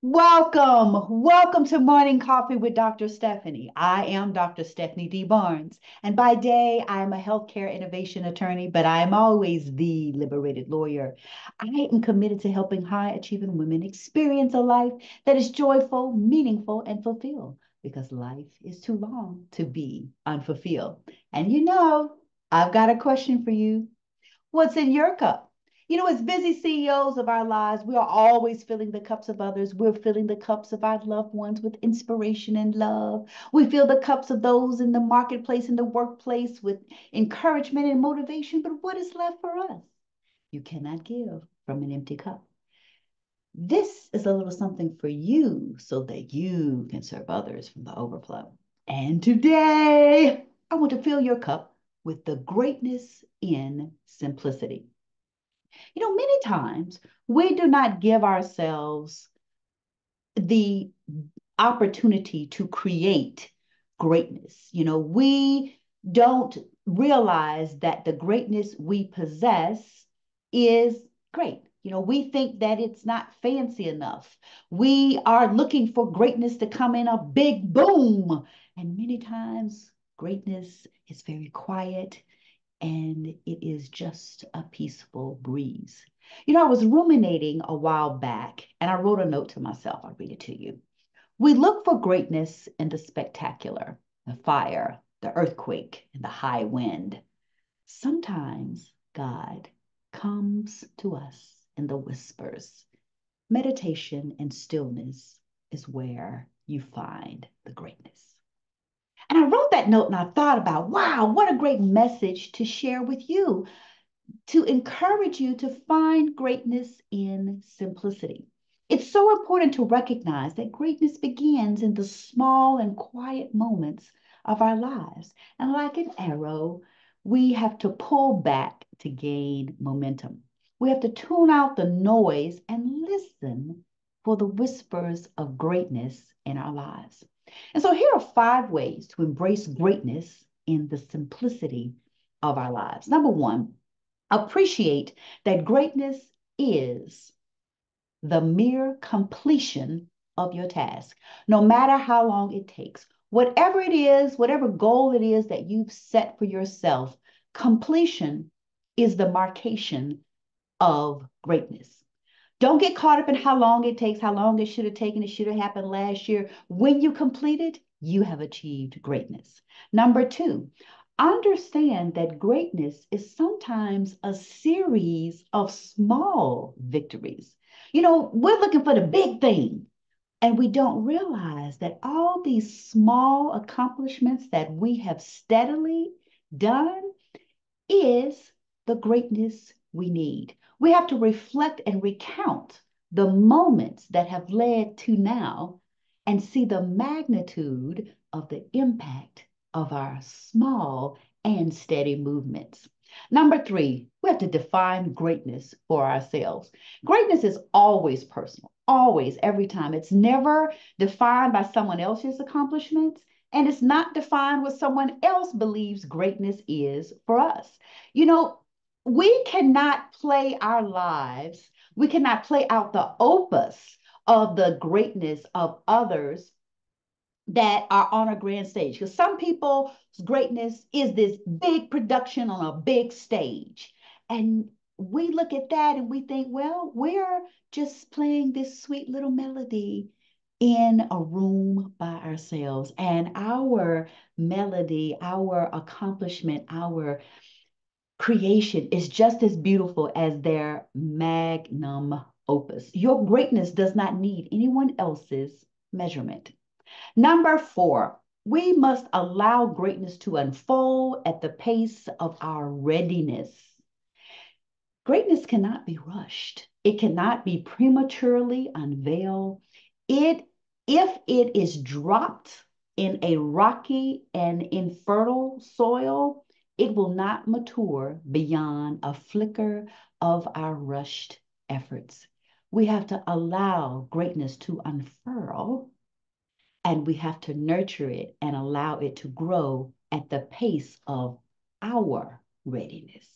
Welcome, welcome to Morning Coffee with Dr. Stephanie. I am Dr. Stephanie D. Barnes, and by day I am a healthcare innovation attorney, but I am always the liberated lawyer. I am committed to helping high achieving women experience a life that is joyful, meaningful, and fulfilled because life is too long to be unfulfilled. And you know, I've got a question for you. What's in your cup? You know, as busy CEOs of our lives, we are always filling the cups of others. We're filling the cups of our loved ones with inspiration and love. We fill the cups of those in the marketplace, in the workplace with encouragement and motivation. But what is left for us? You cannot give from an empty cup. This is a little something for you so that you can serve others from the overflow. And today, I want to fill your cup with the greatness in simplicity. You know, many times we do not give ourselves the opportunity to create greatness. You know, we don't realize that the greatness we possess is great. You know, we think that it's not fancy enough. We are looking for greatness to come in a big boom. And many times, greatness is very quiet and it is just a peaceful breeze. You know, I was ruminating a while back and I wrote a note to myself. I'll read it to you. We look for greatness in the spectacular, the fire, the earthquake, and the high wind. Sometimes God comes to us in the whispers. Meditation and stillness is where you find the greatness. And I wrote that note and I thought about, wow, what a great message to share with you to encourage you to find greatness in simplicity. It's so important to recognize that greatness begins in the small and quiet moments of our lives. And like an arrow, we have to pull back to gain momentum. We have to tune out the noise and listen for the whispers of greatness in our lives. And so here are five ways to embrace greatness in the simplicity of our lives. Number one, appreciate that greatness is the mere completion of your task, no matter how long it takes. Whatever it is, whatever goal it is that you've set for yourself, completion is the markation of greatness. Don't get caught up in how long it takes, how long it should have taken, it should have happened last year. When you complete it, you have achieved greatness. Number two, understand that greatness is sometimes a series of small victories. You know, we're looking for the big thing, and we don't realize that all these small accomplishments that we have steadily done is the greatness we need. We have to reflect and recount the moments that have led to now and see the magnitude of the impact of our small and steady movements. Number three, we have to define greatness for ourselves. Greatness is always personal, always, every time. It's never defined by someone else's accomplishments, and it's not defined what someone else believes greatness is for us. You know, we cannot play our lives, we cannot play out the opus of the greatness of others that are on a grand stage. Because some people's greatness is this big production on a big stage. And we look at that and we think, well, we're just playing this sweet little melody in a room by ourselves. And our melody, our accomplishment, our creation is just as beautiful as their magnum opus. Your greatness does not need anyone else's measurement. Number four, we must allow greatness to unfold at the pace of our readiness. Greatness cannot be rushed. It cannot be prematurely unveiled. It, if it is dropped in a rocky and infertile soil, it will not mature beyond a flicker of our rushed efforts. We have to allow greatness to unfurl and we have to nurture it and allow it to grow at the pace of our readiness.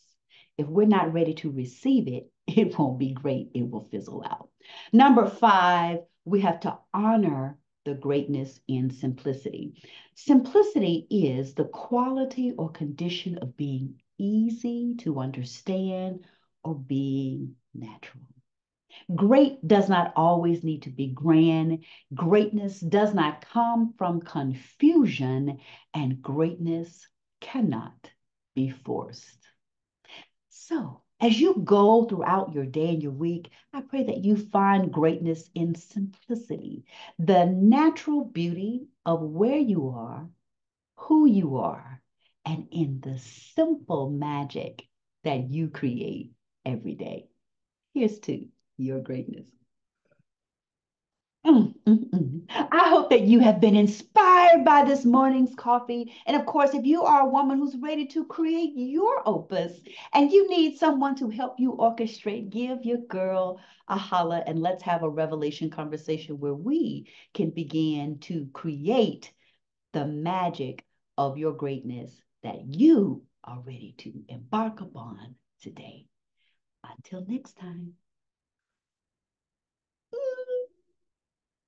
If we're not ready to receive it, it won't be great. It will fizzle out. Number five, we have to honor the greatness in simplicity. Simplicity is the quality or condition of being easy to understand or being natural. Great does not always need to be grand. Greatness does not come from confusion, and greatness cannot be forced. So, as you go throughout your day and your week, I pray that you find greatness in simplicity, the natural beauty of where you are, who you are, and in the simple magic that you create every day. Here's to your greatness. Mm, mm, mm. I hope that you have been inspired by this morning's coffee. And of course, if you are a woman who's ready to create your opus and you need someone to help you orchestrate, give your girl a holla and let's have a revelation conversation where we can begin to create the magic of your greatness that you are ready to embark upon today. Until next time.